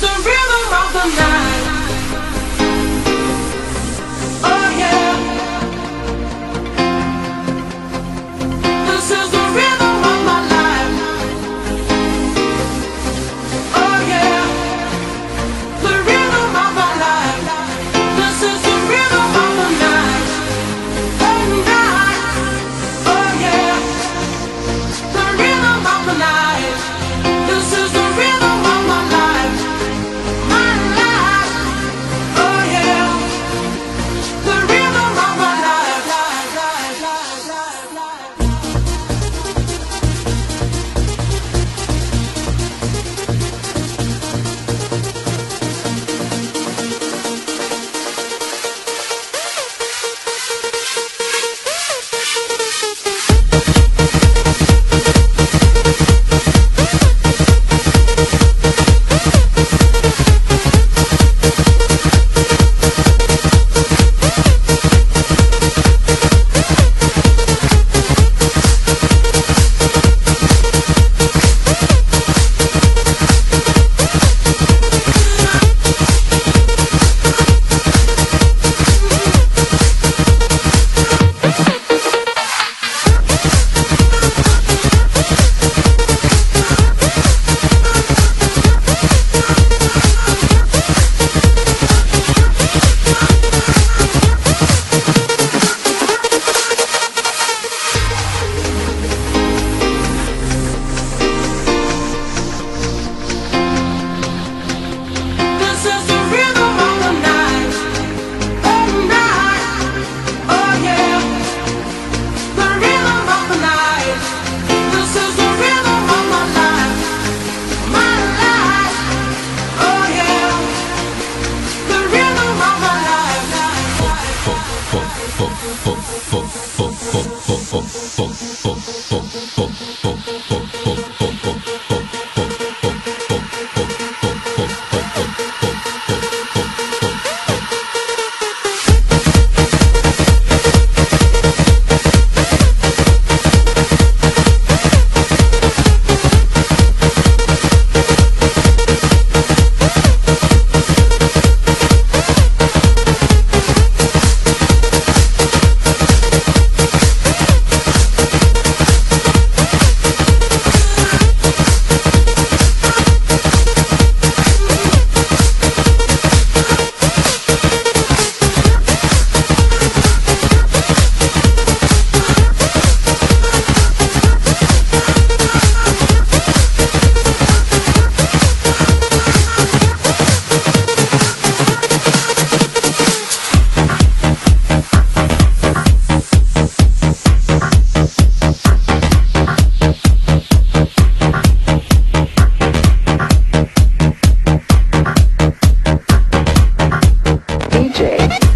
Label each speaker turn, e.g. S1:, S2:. S1: surrender.
S2: 凤凤。
S3: DJ.